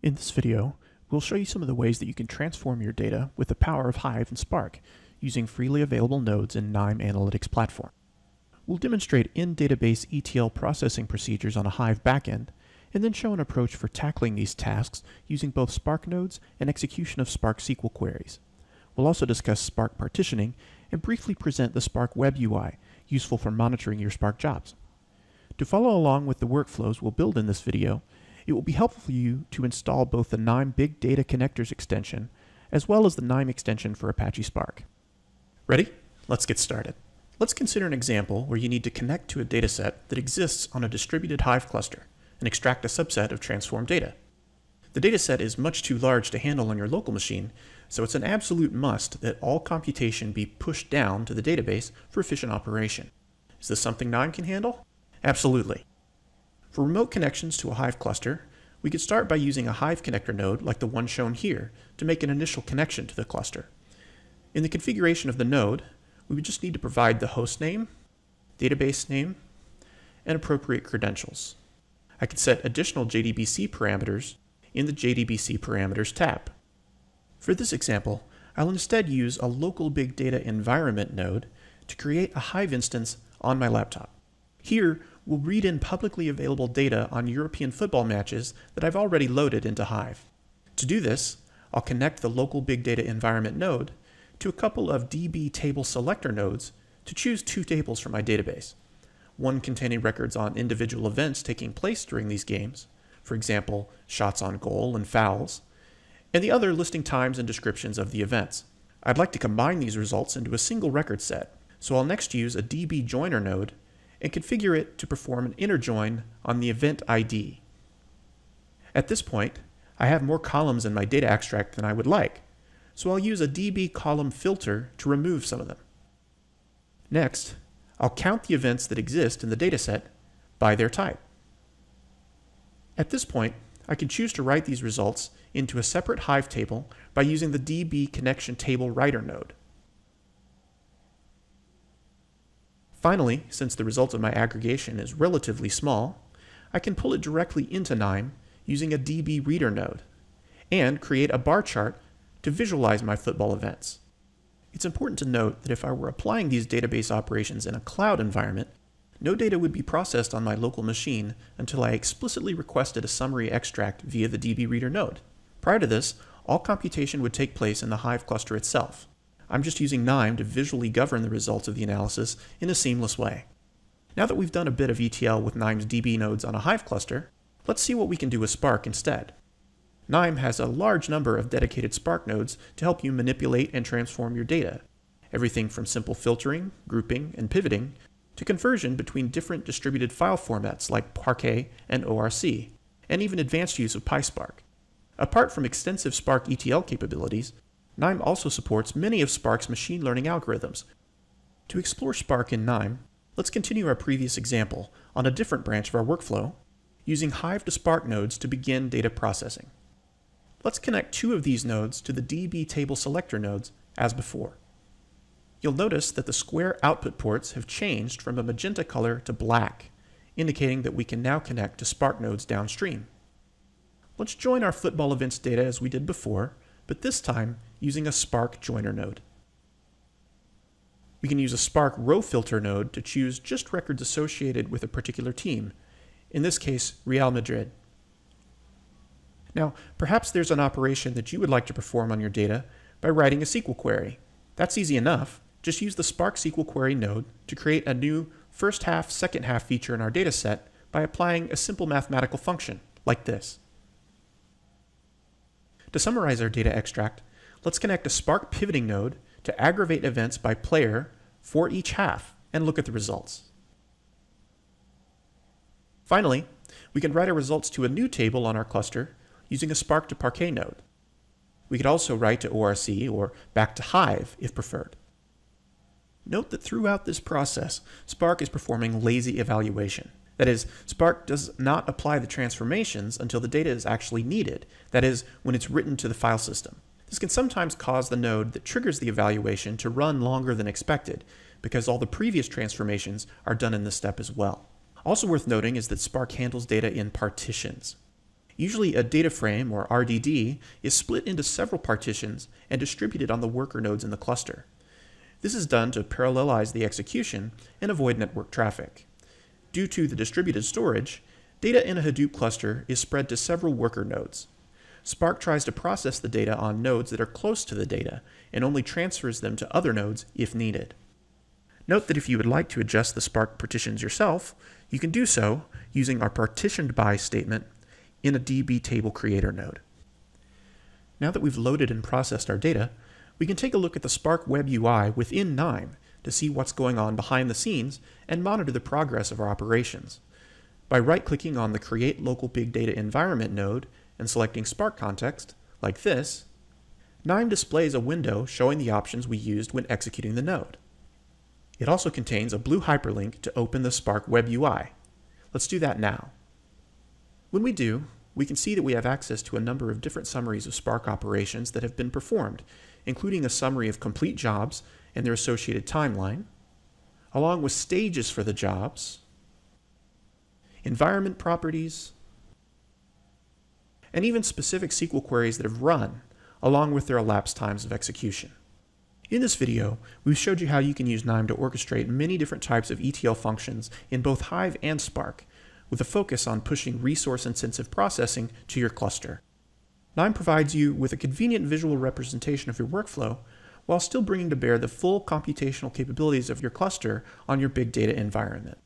In this video, we'll show you some of the ways that you can transform your data with the power of Hive and Spark using freely available nodes in KNIME Analytics platform. We'll demonstrate in-database ETL processing procedures on a Hive backend, and then show an approach for tackling these tasks using both Spark nodes and execution of Spark SQL queries. We'll also discuss Spark partitioning and briefly present the Spark Web UI, useful for monitoring your Spark jobs. To follow along with the workflows we'll build in this video, it will be helpful for you to install both the KNIME Big Data Connectors extension as well as the KNIME extension for Apache Spark. Ready? Let's get started. Let's consider an example where you need to connect to a dataset that exists on a distributed Hive cluster and extract a subset of transformed data. The dataset is much too large to handle on your local machine, so it's an absolute must that all computation be pushed down to the database for efficient operation. Is this something KNIME can handle? Absolutely. For remote connections to a Hive cluster, we could start by using a Hive connector node like the one shown here to make an initial connection to the cluster. In the configuration of the node, we would just need to provide the host name, database name, and appropriate credentials. I could set additional JDBC parameters in the JDBC Parameters tab. For this example, I'll instead use a local big data environment node to create a Hive instance on my laptop. Here, we'll read in publicly available data on European football matches that I've already loaded into Hive. To do this, I'll connect the local big data environment node to a couple of DB table selector nodes to choose two tables from my database. One containing records on individual events taking place during these games, for example, shots on goal and fouls, and the other listing times and descriptions of the events. I'd like to combine these results into a single record set, so I'll next use a DB joiner node and configure it to perform an inner join on the event ID. At this point, I have more columns in my data extract than I would like, so I'll use a DB column filter to remove some of them. Next, I'll count the events that exist in the dataset by their type. At this point, I can choose to write these results into a separate Hive table by using the DB connection table writer node. Finally, since the result of my aggregation is relatively small, I can pull it directly into KNIME using a DB reader node and create a bar chart to visualize my football events. It's important to note that if I were applying these database operations in a cloud environment, no data would be processed on my local machine until I explicitly requested a summary extract via the DB reader node. Prior to this, all computation would take place in the Hive cluster itself. I'm just using KNIME to visually govern the results of the analysis in a seamless way. Now that we've done a bit of ETL with KNIME's DB nodes on a Hive cluster, let's see what we can do with Spark instead. KNIME has a large number of dedicated Spark nodes to help you manipulate and transform your data. Everything from simple filtering, grouping, and pivoting to conversion between different distributed file formats like Parquet and ORC, and even advanced use of PySpark. Apart from extensive Spark ETL capabilities, KNIME also supports many of Spark's machine learning algorithms. To explore Spark in KNIME, let's continue our previous example on a different branch of our workflow, using Hive to Spark nodes to begin data processing. Let's connect two of these nodes to the DB table selector nodes as before. You'll notice that the square output ports have changed from a magenta color to black, indicating that we can now connect to Spark nodes downstream. Let's join our football events data as we did before, but this time using a Spark joiner node. We can use a Spark row filter node to choose just records associated with a particular team, in this case, Real Madrid. Now, perhaps there's an operation that you would like to perform on your data by writing a SQL query. That's easy enough. Just use the Spark SQL query node to create a new first half, second half feature in our data set by applying a simple mathematical function, like this. To summarize our data extract, let's connect a Spark pivoting node to aggregate events by player for each half and look at the results. Finally, we can write our results to a new table on our cluster using a Spark to Parquet node. We could also write to ORC or back to Hive if preferred. Note that throughout this process, Spark is performing lazy evaluation. That is, Spark does not apply the transformations until the data is actually needed, that is, when it's written to the file system. This can sometimes cause the node that triggers the evaluation to run longer than expected, because all the previous transformations are done in this step as well. Also worth noting is that Spark handles data in partitions. Usually a data frame, or RDD, is split into several partitions and distributed on the worker nodes in the cluster. This is done to parallelize the execution and avoid network traffic. Due to the distributed storage, data in a Hadoop cluster is spread to several worker nodes. Spark tries to process the data on nodes that are close to the data and only transfers them to other nodes if needed. Note that if you would like to adjust the Spark partitions yourself, you can do so using our partitioned by statement in a DB table creator node. Now that we've loaded and processed our data, we can take a look at the Spark Web UI within KNIME to see what's going on behind the scenes and monitor the progress of our operations. By right-clicking on the Create Local Big Data Environment node and selecting Spark Context, like this, KNIME displays a window showing the options we used when executing the node. It also contains a blue hyperlink to open the Spark Web UI. Let's do that now. When we do, we can see that we have access to a number of different summaries of Spark operations that have been performed, including a summary of complete jobs and their associated timeline, along with stages for the jobs, environment properties, and even specific SQL queries that have run, along with their elapsed times of execution. In this video, we've showed you how you can use KNIME to orchestrate many different types of ETL functions in both Hive and Spark, with a focus on pushing resource-intensive processing to your cluster. KNIME provides you with a convenient visual representation of your workflow while still bringing to bear the full computational capabilities of your cluster on your big data environment.